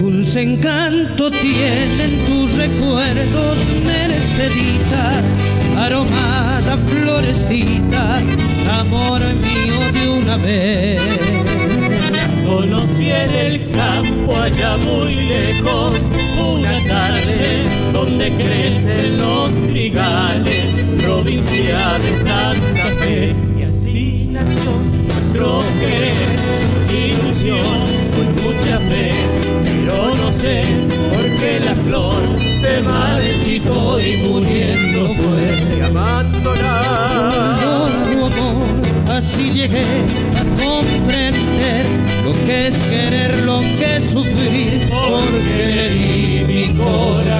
Dulce encanto tienen tus recuerdos, Mercedita, aromada florecita, amor mío de una vez. Conocí en el campo allá muy lejos una tarde donde crecen los trigales, marchitó y muriendo fue. Llamándola. No, amor, así llegué a comprender lo que es querer, lo que es sufrir, porque di mi corazón.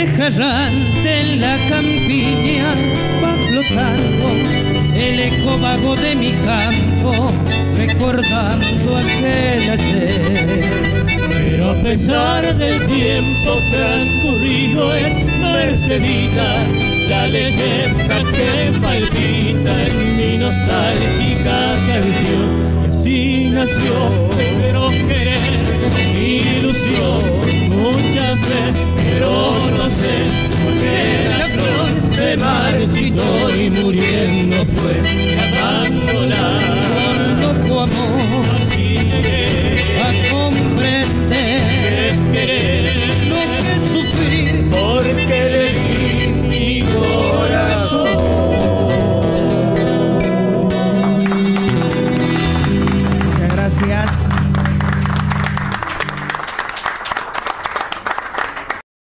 Queja errante en la campiña va flotando el eco vago de mi campo recordando aquel ayer. Pero a pesar del tiempo transcurrido es Mercedita la leyenda que palpita en mi nostálgica se marchitó y muriendo fue llamándola. loco amor